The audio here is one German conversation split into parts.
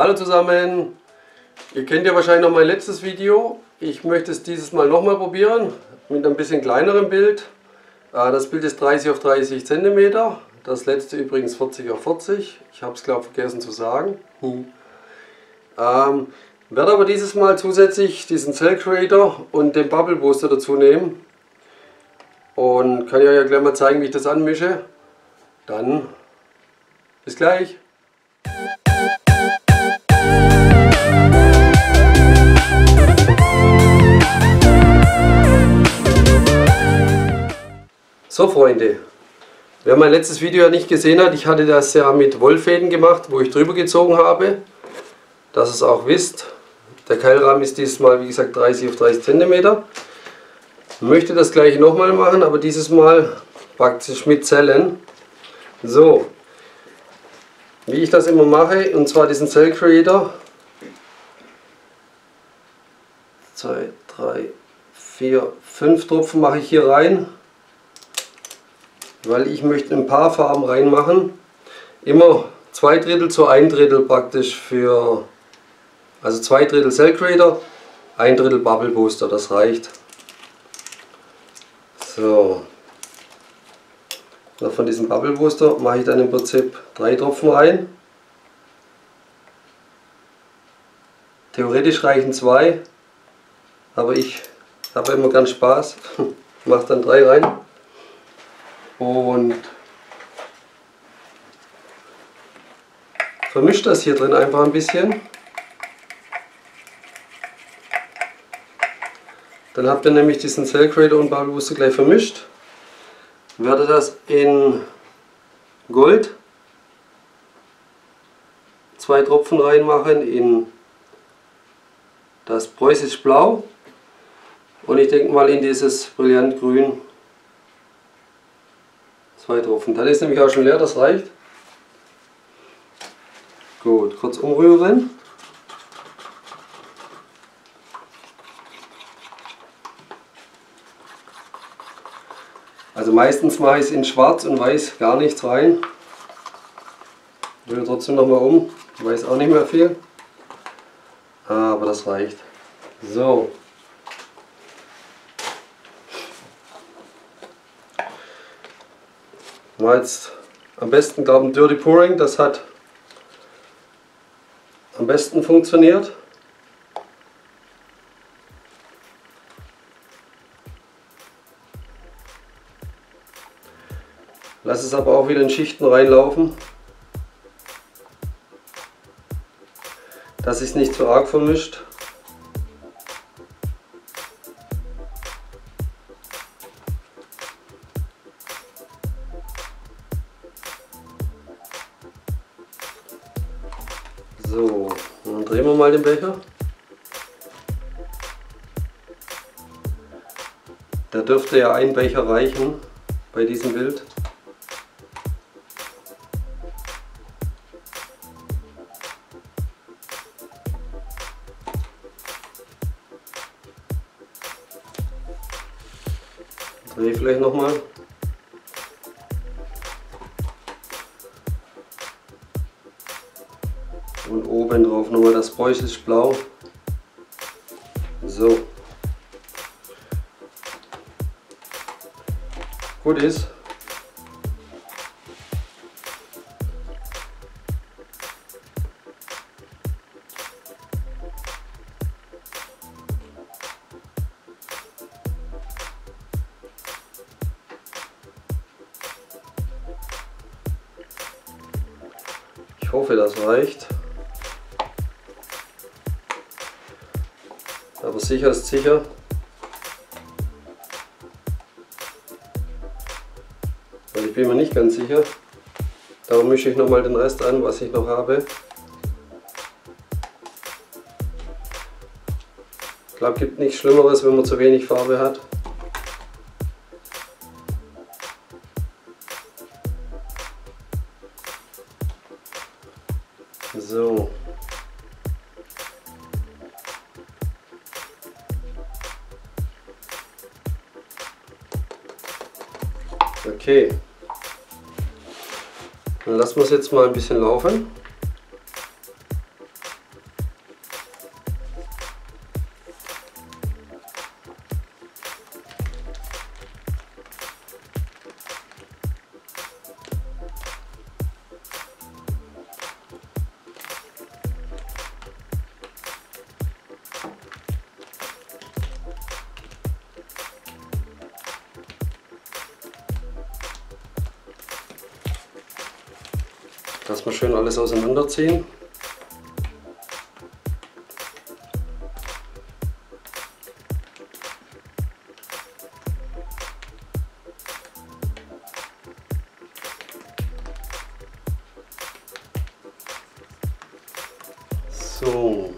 Hallo zusammen! Ihr kennt ja wahrscheinlich noch mein letztes Video. Ich möchte es dieses Mal nochmal probieren mit einem bisschen kleinerem Bild. Äh, das Bild ist 30 auf 30 cm. Das letzte übrigens 40 auf 40. Ich habe es glaube vergessen zu sagen. Hm. Ähm, werde aber dieses Mal zusätzlich diesen Cell Creator und den Bubble Booster dazu nehmen. Und kann ich euch ja gleich mal zeigen, wie ich das anmische. Dann bis gleich. So Freunde, wer mein letztes Video ja nicht gesehen hat, ich hatte das ja mit Wollfäden gemacht, wo ich drüber gezogen habe. Dass ihr es auch wisst, der Keilrahmen ist dieses Mal wie gesagt 30 auf 30 cm. Möchte das gleiche nochmal machen, aber dieses Mal praktisch mit Zellen. So, wie ich das immer mache, und zwar diesen Cell Creator. 2, 3, 4, 5 Tropfen mache ich hier rein weil ich möchte ein paar Farben reinmachen. Immer zwei Drittel zu ein Drittel praktisch für, also zwei Drittel Cell Creator, ein Drittel Bubble Booster, das reicht. So, noch von diesem Bubble Booster mache ich dann im Prinzip drei Tropfen rein. Theoretisch reichen zwei, aber ich habe immer ganz Spaß, mache dann drei rein und vermischt das hier drin einfach ein bisschen. Dann habt ihr nämlich diesen Cell Creator und Bubble Booster gleich vermischt. Werde das in Gold zwei Tropfen reinmachen in das preußisch Blau und ich denke mal in dieses brillant Grün Zwei Tropfen. Dann ist nämlich auch schon leer, das reicht. Gut, kurz umrühren. Also meistens mache ich es in schwarz und weiß gar nichts rein. Rühre trotzdem nochmal um, weiß auch nicht mehr viel. Aber das reicht. So, War jetzt am besten, glaube ich, Dirty Pouring, das hat am besten funktioniert. Lass es aber auch wieder in Schichten reinlaufen, dass es nicht zu arg vermischt. So, dann drehen wir mal den Becher. Da dürfte ja ein Becher reichen bei diesem Bild. Drehe vielleicht nochmal. Drauf nochmal das preußisch Blau. So. Gut ist. Ich hoffe, das reicht. Aber sicher ist sicher. Weil ich bin mir nicht ganz sicher. Darum mische ich nochmal den Rest an, was ich noch habe. Ich glaube, es gibt nichts Schlimmeres, wenn man zu wenig Farbe hat. So. Okay. Dann lassen wir es jetzt mal ein bisschen laufen. Dass wir schön alles auseinanderziehen. So.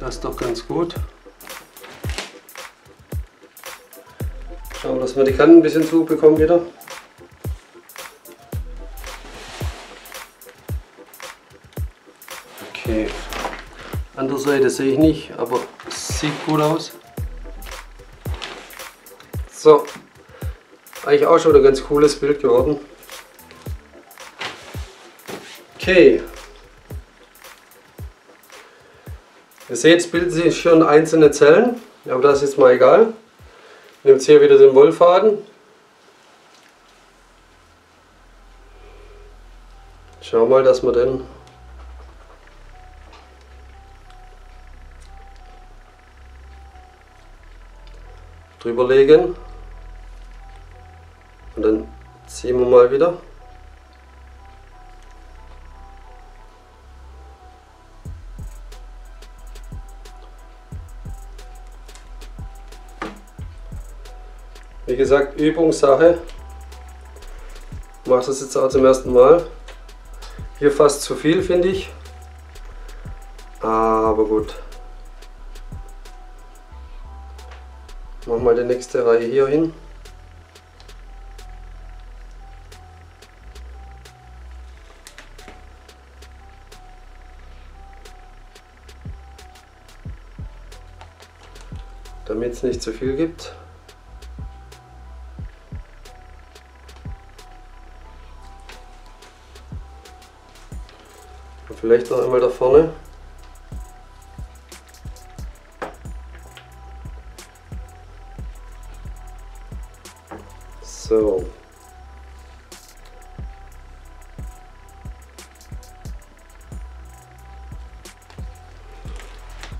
Das ist doch ganz gut. Schauen dass wir die Kanten ein bisschen zu bekommen wieder. Andere Seite sehe ich nicht, aber sieht gut aus. So. Eigentlich auch schon ein ganz cooles Bild geworden. Okay. Ihr seht, es bilden sich schon einzelne Zellen, aber das ist mal egal. Nehmt hier wieder den Wollfaden. Schau mal, dass wir den drüber legen und dann ziehen wir mal wieder. Wie gesagt, Übungssache. Ich mache das jetzt auch zum ersten Mal. Hier fast zu viel, finde ich. Aber gut. Machen wir die nächste Reihe hier hin. Damit es nicht zu viel gibt. Vielleicht noch einmal da vorne. So.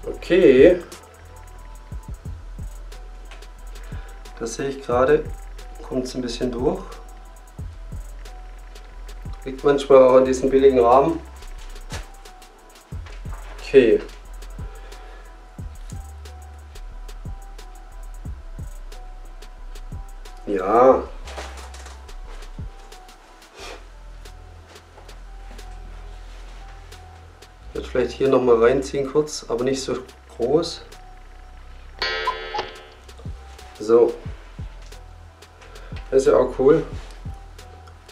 Okay. Das sehe ich gerade, kommt es ein bisschen durch. Liegt manchmal auch an diesen billigen Rahmen. Okay. Ja. Vielleicht hier noch mal reinziehen kurz, aber nicht so groß. So. Das ist ja auch cool.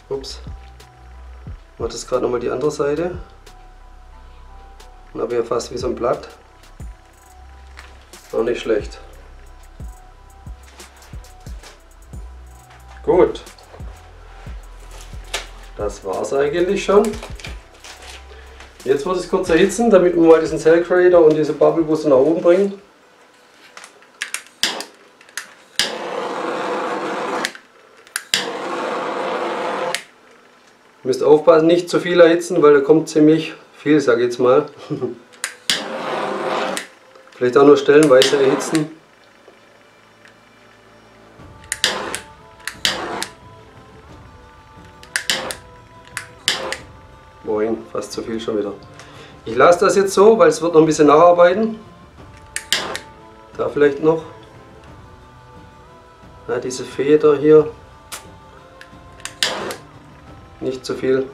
Ups. Ich mache das gerade noch mal die andere Seite. Und habe hier fast wie so ein Blatt. Auch nicht schlecht. Gut. Das war es eigentlich schon. Jetzt wird es kurz erhitzen, damit wir mal diesen Cell Creator und diese Bubble Booster nach oben bringen. Ihr müsst aufpassen, nicht zu viel erhitzen, weil da kommt ziemlich viel, sage ich jetzt mal. Vielleicht auch nur stellenweise erhitzen. Moin, fast zu viel schon wieder. Ich lasse das jetzt so, weil es wird noch ein bisschen nacharbeiten. Da vielleicht noch. Ja, diese Feder hier. Nicht zu viel.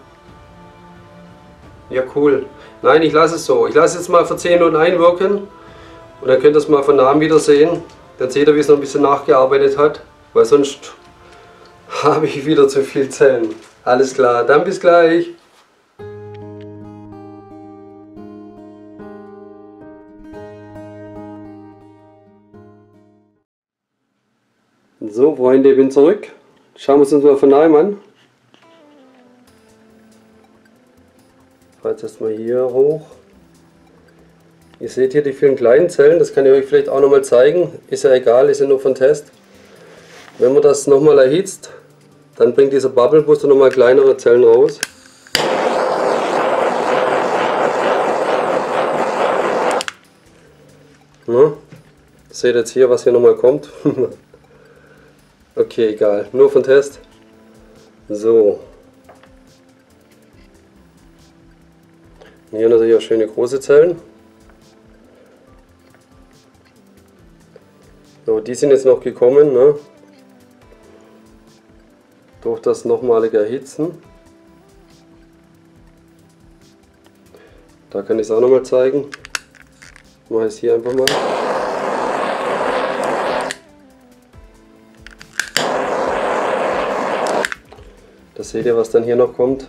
Ja, cool. Nein, ich lasse es so. Ich lasse jetzt mal für 10 Minuten einwirken und dann könnt ihr es mal von Namen wieder sehen. Dann seht ihr, wie es noch ein bisschen nachgearbeitet hat, weil sonst habe ich wieder zu viel Zellen. Alles klar, dann bis gleich. Freunde, ich bin zurück. Schauen wir uns mal von nahem an. jetzt erstmal hier hoch. Ihr seht hier die vielen kleinen Zellen, das kann ich euch vielleicht auch nochmal zeigen. Ist ja egal, ist ja nur von Test. Wenn man das nochmal erhitzt, dann bringt dieser Bubble Booster nochmal kleinere Zellen raus. Na, seht jetzt hier, was hier nochmal kommt. okay, egal, nur von Test. So. Hier natürlich auch schöne große Zellen. So, die sind jetzt noch gekommen, ne? durch das nochmalige Erhitzen. Da kann ich es auch nochmal zeigen. Ich mache es hier einfach mal. Seht ihr, was dann hier noch kommt.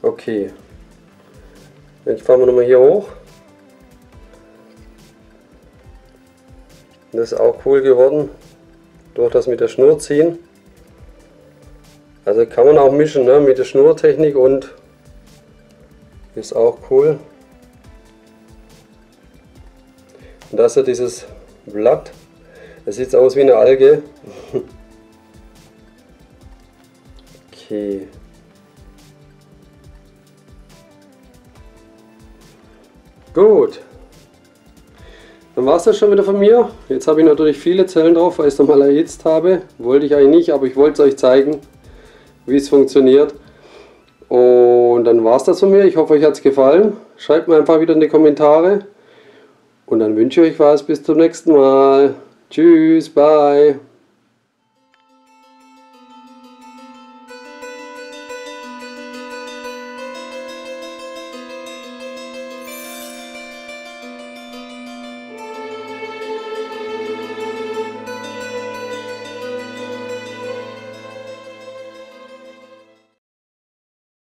Okay. Jetzt fahren wir nochmal hier hoch. Das ist auch cool geworden. Durch das mit der Schnur ziehen. Also kann man auch mischen ne, mit der Schnurtechnik und ist auch cool. Und das ist ja dieses Blatt. Das sieht aus wie eine Alge. okay. Gut. Dann war es das schon wieder von mir. Jetzt habe ich natürlich viele Zellen drauf, weil ich es nochmal erhitzt habe. Wollte ich eigentlich nicht, aber ich wollte es euch zeigen, wie es funktioniert. Und dann war es das von mir. Ich hoffe, euch hat es gefallen. Schreibt mir einfach wieder in die Kommentare. Und dann wünsche ich euch was. Bis zum nächsten Mal. Tschüss, bye.